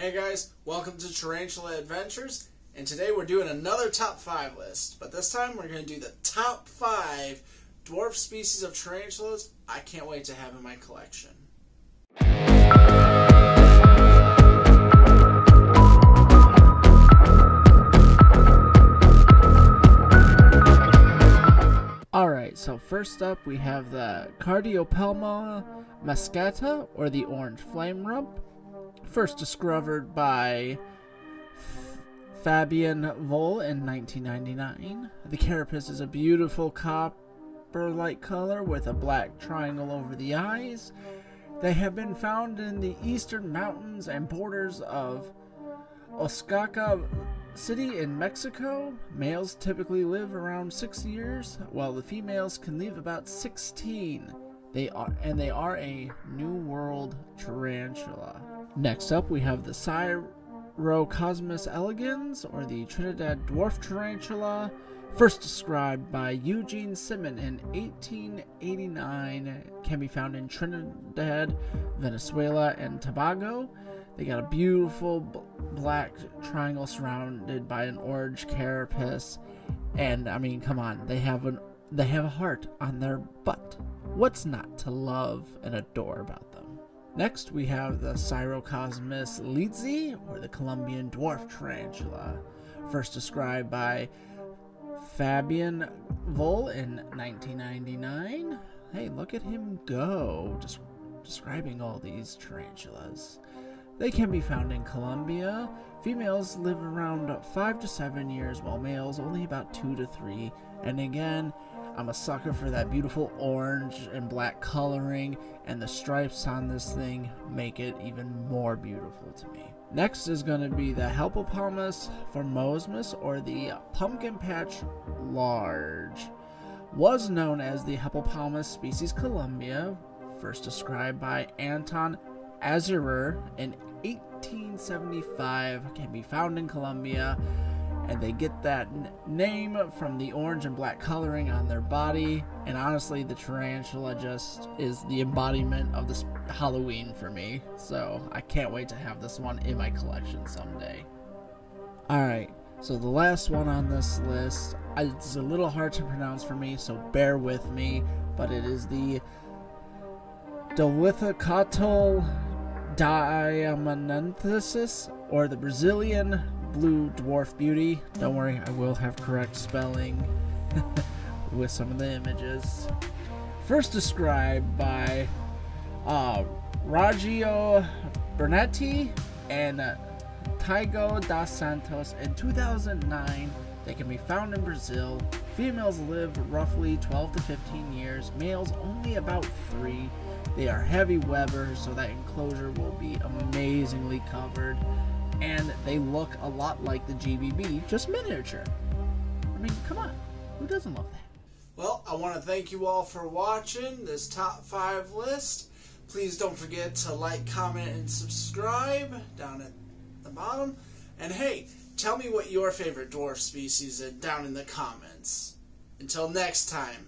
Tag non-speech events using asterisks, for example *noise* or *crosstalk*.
Hey guys, welcome to Tarantula Adventures, and today we're doing another top 5 list, but this time we're going to do the top 5 dwarf species of tarantulas I can't wait to have in my collection. Alright, so first up we have the Cardiopelma mascata, or the orange flame rump. First discovered by Fabian Vol in 1999. The carapace is a beautiful copper-like color with a black triangle over the eyes. They have been found in the eastern mountains and borders of Oaxaca City in Mexico, males typically live around 6 years, while the females can live about 16. They are and they are a New World tarantula. Next up, we have the Cyriocosmus elegans, or the Trinidad dwarf tarantula, first described by Eugene Simon in 1889, can be found in Trinidad, Venezuela, and Tobago. They got a beautiful black triangle surrounded by an orange carapace, and I mean, come on, they have an they have a heart on their butt. What's not to love and adore about them? Next, we have the Cyriocosmus leetzi, or the Colombian dwarf tarantula, first described by Fabian Vol in 1999. Hey, look at him go, just describing all these tarantulas. They can be found in Colombia. Females live around 5 to 7 years, while males only about 2 to 3. And again, I'm a sucker for that beautiful orange and black coloring, and the stripes on this thing make it even more beautiful to me. Next is going to be the Hapalopus formosmus, or the pumpkin patch large. Was known as the Hapalopus species Columbia, first described by Anton Ausserer in 1875 can be found in Colombia, and they get that name from the orange and black coloring on their body. And honestly, the tarantula just is the embodiment of this Halloween for me. So I can't wait to have this one in my collection someday. Alright, so the last one on this list, it's a little hard to pronounce for me, so bear with me, but it is the Dolichothele diamanensis, or the Brazilian blue dwarf beauty. Don't worry, I will have correct spelling *laughs* with some of the images. First described by uh, Rogério Bertani and uh, Tiago dos Santos in 2009. They can be found in Brazil. Females live roughly 12 to 15 years, males only about 3. They are heavy webbers, so that enclosure will be amazingly covered. And they look a lot like the GBB, just miniature. I mean, come on. Who doesn't love that? Well, I want to thank you all for watching this top 5 list. Please don't forget to like, comment, and subscribe down at the bottom. And hey, tell me what your favorite dwarf species is down in the comments. Until next time.